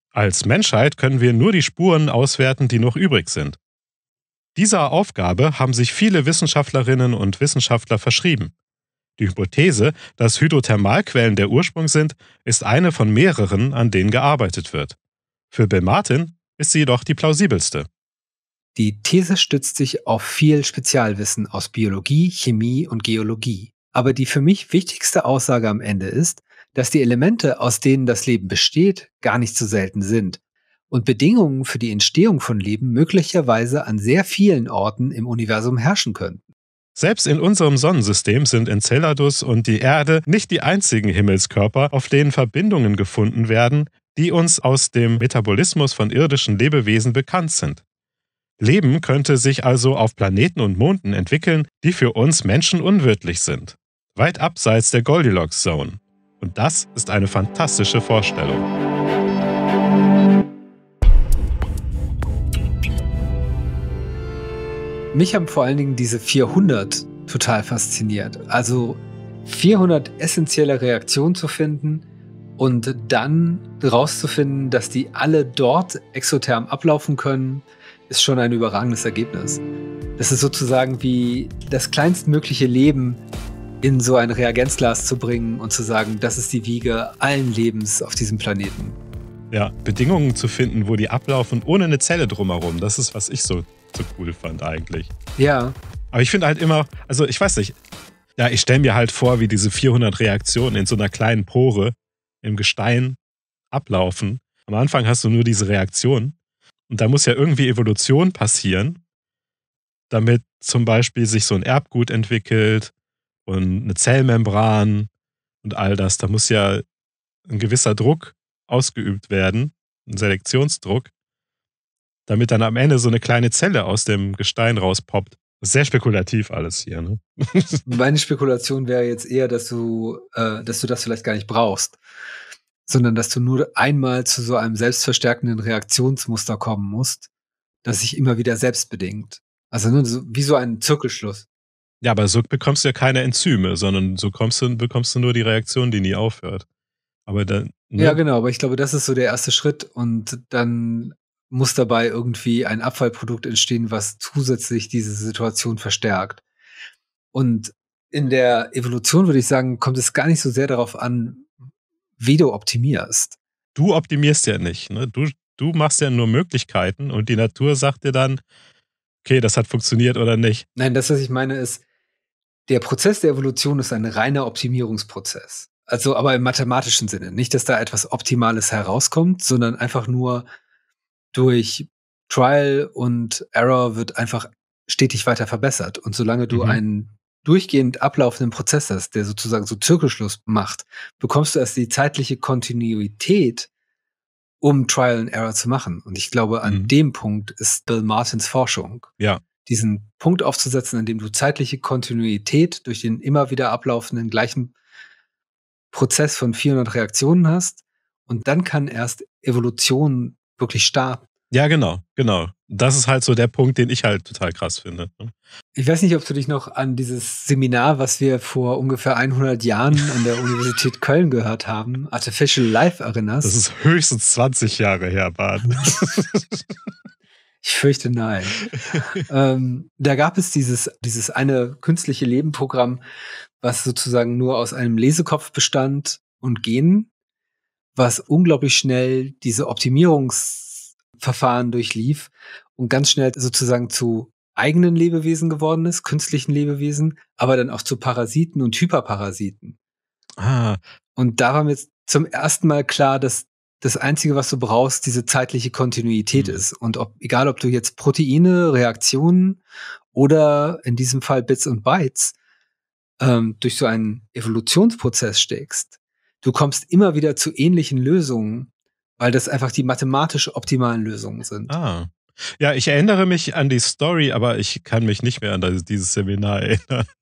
Speaker 2: Als Menschheit können wir nur die Spuren auswerten, die noch übrig sind. Dieser Aufgabe haben sich viele Wissenschaftlerinnen und Wissenschaftler verschrieben. Die Hypothese, dass Hydrothermalquellen der Ursprung sind, ist eine von mehreren, an denen gearbeitet wird. Für Bill Martin ist sie jedoch die plausibelste.
Speaker 3: Die These stützt sich auf viel Spezialwissen aus Biologie, Chemie und Geologie. Aber die für mich wichtigste Aussage am Ende ist, dass die Elemente, aus denen das Leben besteht, gar nicht so selten sind und Bedingungen für die Entstehung von Leben möglicherweise an sehr vielen Orten im Universum herrschen könnten.
Speaker 2: Selbst in unserem Sonnensystem sind Enceladus und die Erde nicht die einzigen Himmelskörper, auf denen Verbindungen gefunden werden, die uns aus dem Metabolismus von irdischen Lebewesen bekannt sind. Leben könnte sich also auf Planeten und Monden entwickeln, die für uns Menschen unwirtlich sind, weit abseits der Goldilocks Zone. Und das ist eine fantastische Vorstellung.
Speaker 3: Mich haben vor allen Dingen diese 400 total fasziniert. Also 400 essentielle Reaktionen zu finden und dann herauszufinden, dass die alle dort exotherm ablaufen können, ist schon ein überragendes Ergebnis. Das ist sozusagen wie das kleinstmögliche Leben in so ein Reagenzglas zu bringen und zu sagen, das ist die Wiege allen Lebens auf diesem Planeten.
Speaker 2: Ja, Bedingungen zu finden, wo die ablaufen, ohne eine Zelle drumherum. Das ist, was ich so, so cool fand eigentlich.
Speaker 3: Ja.
Speaker 2: Aber ich finde halt immer, also ich weiß nicht, ja, ich stelle mir halt vor, wie diese 400 Reaktionen in so einer kleinen Pore im Gestein ablaufen. Am Anfang hast du nur diese Reaktion und da muss ja irgendwie Evolution passieren, damit zum Beispiel sich so ein Erbgut entwickelt und eine Zellmembran und all das. Da muss ja ein gewisser Druck ausgeübt werden, ein Selektionsdruck, damit dann am Ende so eine kleine Zelle aus dem Gestein rauspoppt. Sehr spekulativ alles hier. Ne?
Speaker 3: Meine Spekulation wäre jetzt eher, dass du, äh, dass du das vielleicht gar nicht brauchst, sondern dass du nur einmal zu so einem selbstverstärkenden Reaktionsmuster kommen musst, das sich immer wieder selbst bedingt. Also nur so, wie so ein Zirkelschluss.
Speaker 2: Ja, aber so bekommst du ja keine Enzyme, sondern so kommst du, bekommst du nur die Reaktion, die nie aufhört. Aber dann.
Speaker 3: Ne? Ja, genau, aber ich glaube, das ist so der erste Schritt und dann muss dabei irgendwie ein Abfallprodukt entstehen, was zusätzlich diese Situation verstärkt. Und in der Evolution würde ich sagen, kommt es gar nicht so sehr darauf an, wie du optimierst.
Speaker 2: Du optimierst ja nicht, ne? Du, du machst ja nur Möglichkeiten und die Natur sagt dir dann, okay, das hat funktioniert oder nicht.
Speaker 3: Nein, das, was ich meine, ist, der Prozess der Evolution ist ein reiner Optimierungsprozess. Also aber im mathematischen Sinne. Nicht, dass da etwas Optimales herauskommt, sondern einfach nur durch Trial und Error wird einfach stetig weiter verbessert. Und solange du mhm. einen durchgehend ablaufenden Prozess hast, der sozusagen so Zirkelschluss macht, bekommst du erst die zeitliche Kontinuität, um Trial and Error zu machen. Und ich glaube, an mhm. dem Punkt ist Bill Martins Forschung.
Speaker 2: Ja
Speaker 3: diesen Punkt aufzusetzen, an dem du zeitliche Kontinuität durch den immer wieder ablaufenden gleichen Prozess von 400 Reaktionen hast. Und dann kann erst Evolution wirklich starten.
Speaker 2: Ja, genau, genau. Das ist halt so der Punkt, den ich halt total krass finde. Ne?
Speaker 3: Ich weiß nicht, ob du dich noch an dieses Seminar, was wir vor ungefähr 100 Jahren an der Universität Köln gehört haben, Artificial Life erinnerst.
Speaker 2: Das ist höchstens 20 Jahre her, Bart.
Speaker 3: Ich fürchte nein. ähm, da gab es dieses, dieses eine künstliche Lebenprogramm, was sozusagen nur aus einem Lesekopf bestand und Genen, was unglaublich schnell diese Optimierungs Verfahren durchlief und ganz schnell sozusagen zu eigenen Lebewesen geworden ist, künstlichen Lebewesen, aber dann auch zu Parasiten und Hyperparasiten.
Speaker 2: Ah.
Speaker 3: Und da war mir zum ersten Mal klar, dass das Einzige, was du brauchst, diese zeitliche Kontinuität mhm. ist. Und ob, egal ob du jetzt Proteine, Reaktionen oder in diesem Fall Bits und Bytes ähm, durch so einen Evolutionsprozess steckst, du kommst immer wieder zu ähnlichen Lösungen, weil das einfach die mathematisch optimalen Lösungen sind.
Speaker 2: Ah. Ja, ich erinnere mich an die Story, aber ich kann mich nicht mehr an dieses Seminar erinnern.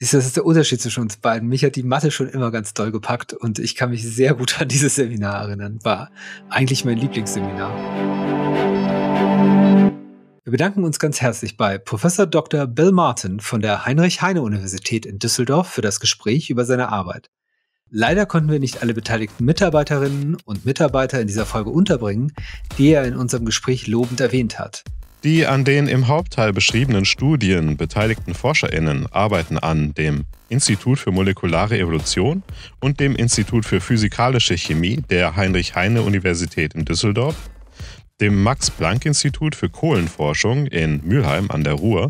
Speaker 3: Das ist der Unterschied zwischen uns beiden. Mich hat die Mathe schon immer ganz doll gepackt und ich kann mich sehr gut an dieses Seminar erinnern. War eigentlich mein Lieblingsseminar. Wir bedanken uns ganz herzlich bei Professor Dr. Bill Martin von der Heinrich-Heine-Universität in Düsseldorf für das Gespräch über seine Arbeit. Leider konnten wir nicht alle beteiligten Mitarbeiterinnen und Mitarbeiter in dieser Folge unterbringen, die er in unserem Gespräch lobend erwähnt hat.
Speaker 2: Die an den im Hauptteil beschriebenen Studien beteiligten ForscherInnen arbeiten an dem Institut für molekulare Evolution und dem Institut für physikalische Chemie der Heinrich-Heine-Universität in Düsseldorf, dem Max-Planck-Institut für Kohlenforschung in Mülheim an der Ruhr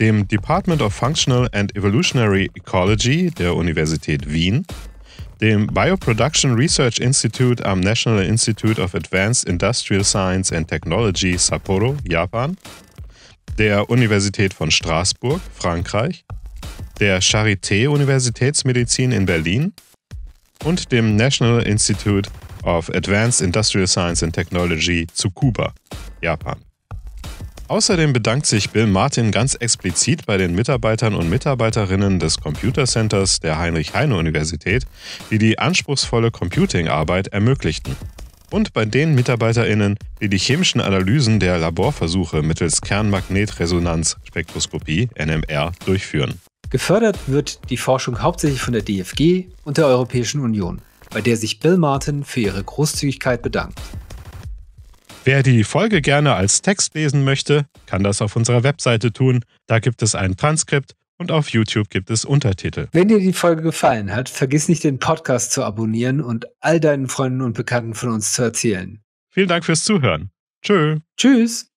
Speaker 2: dem Department of Functional and Evolutionary Ecology der Universität Wien, dem Bioproduction Research Institute am National Institute of Advanced Industrial Science and Technology Sapporo, Japan, der Universität von Straßburg, Frankreich, der Charité Universitätsmedizin in Berlin und dem National Institute of Advanced Industrial Science and Technology zu Kuba, Japan. Außerdem bedankt sich Bill Martin ganz explizit bei den Mitarbeitern und Mitarbeiterinnen des Computer Centers der Heinrich-Heine-Universität, die die anspruchsvolle Computing-Arbeit ermöglichten. Und bei den MitarbeiterInnen, die die chemischen Analysen der Laborversuche mittels Kernmagnetresonanzspektroskopie NMR durchführen.
Speaker 3: Gefördert wird die Forschung hauptsächlich von der DFG und der Europäischen Union, bei der sich Bill Martin für ihre Großzügigkeit bedankt.
Speaker 2: Wer die Folge gerne als Text lesen möchte, kann das auf unserer Webseite tun. Da gibt es ein Transkript und auf YouTube gibt es Untertitel.
Speaker 3: Wenn dir die Folge gefallen hat, vergiss nicht den Podcast zu abonnieren und all deinen Freunden und Bekannten von uns zu erzählen.
Speaker 2: Vielen Dank fürs Zuhören. Tschö.
Speaker 3: Tschüss.